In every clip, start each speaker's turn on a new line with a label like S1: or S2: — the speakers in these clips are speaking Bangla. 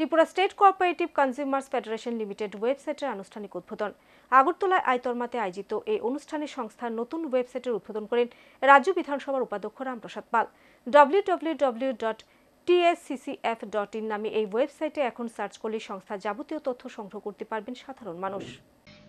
S1: Tripura state cooperative consumers federation limited ওয়েবসাইটের আনুষ্ঠানিক উদ্বোধন। আগরতলায় আয়তরমাতে আয়োজিত এই অনুষ্ঠানে সংস্থার নতুন ওয়েবসাইটের উদ্বোধন করেন রাজ্য বিধানসভার উপাধ্যক্ষ Ramprasad Pal. W W W dot TSCCF dot in নামে এই ওয়েবসাইটে এখন সার্চ করলে সংস্থার যাবতীয় তথ্য সংগ্রহ করতে পারবেন সাধারণ মানুষ।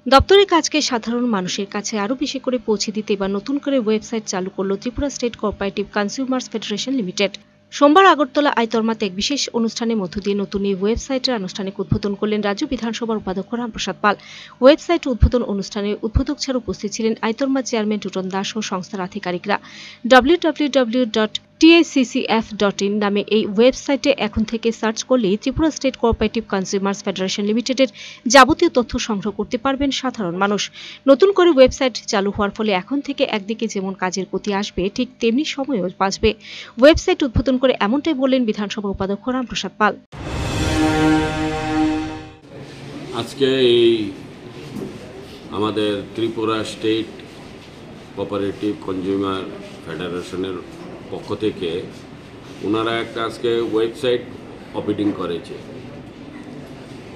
S1: দপ্তরের কাজকে সাধারণ মানুষের কাছে আরও বেশি করে পৌঁছে দিতে এবার নতুন করে ওয়েবসাইট চালু করল Tripura state cooperative consumers federation limited. সোমবার আগরতলা আয়তরমাতে এক বিশেষ অনুষ্ঠানের মধ্য দিয়ে নতুন এই ওয়েবসাইটের আনুষ্ঠানিক উদ্বোধন করলেন রাজ্য বিধানসভার উপাধ্যক্ষ রামপ্রসাদ পাল। ওয়েবসাইট উদ্বোধন অনুষ্ঠানে উদ্বোধক ছাড়া উপস্থিত ছিলেন আয়তর্মা চেয়ারম্যান টুটন দাস ও সংস্থার আধিকারিকরা। W dot TSCCF dot in নামে এই ওয়েবসাইটে এখন থেকে সার্চ করলেই Tripura state cooperative consumers federation লিমিটেডের যাবতীয় তথ্য সংগ্রহ করতে পারবেন সাধারণ মানুষ। নতুন করে ওয়েবসাইট চালু হওয়ার ফলে এখন থেকে একদিকে যেমন কাজের গতি আসবে, ঠিক তেমনি সময়ও বাঁচবে। ওয়েবসাইট উদ্বোধন করে এমনটাই বললেন বিধানসভা উপাধ্যক্ষ রামপ্রসাদ পাল।
S2: আজকে এই আমাদের ত্রিপুরা স্টেট কোঅপারেটিভ কনজিউমার ফেডারেশনের পক্ষ থেকে ওনারা একটা আজকে ওয়েবসাইট অপিটিং করেছে।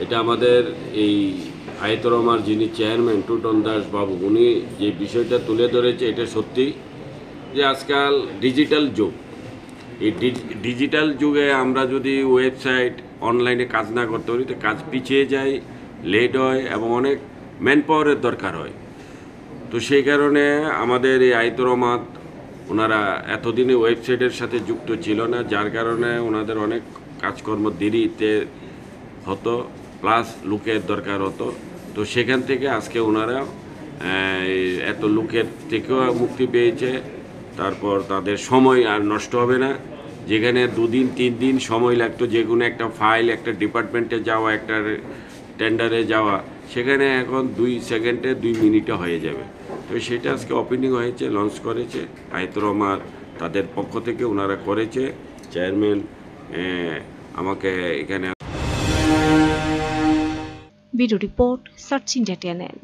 S2: এটা আমাদের এই আয়তরমার যিনি চেয়ারম্যান টুটন দাস বাবু, উনি যে বিষয়টা তুলে ধরেছে এটা সত্যি যে আজকাল ডিজিটাল যুগ। এই ডিজিটাল যুগে আমরা যদি ওয়েবসাইট অনলাইনে কাজ না করতে পারি, তো কাজ পিছিয়ে যায় লেট হয় এবং অনেক ম্যান পাওয়ারের দরকার হয়। তো সেই কারণে আমাদের এই আয়তরমাত ওনারা এতদিনে ওয়েবসাইটের সাথে যুক্ত ছিল না, যার কারণে ওনাদের অনেক কাজকর্ম দেরিতে হতো, প্লাস লুকের দরকার হতো। তো সেখান থেকে আজকে ওনারা এত লুকের থেকেও মুক্তি পেয়েছে। তারপর তাদের সময় আর নষ্ট হবে না। যেখানে দুদিন, তিন দিন সময় লাগতো, যে কোনো একটা ফাইল, একটা ডিপার্টমেন্টে যাওয়া, একটা টেন্ডারে যাওয়া, সেখানে এখন দুই সেকেন্ডে দুই মিনিটে হয়ে যাবে। তো সেটা আজকে ওপেনিং হয়েছে লঞ্চ করেছে আয়তরমার তাদের পক্ষ থেকে ওনারা করেছে। চেয়ারম্যান আমাকে এখানে
S1: video report search India TNN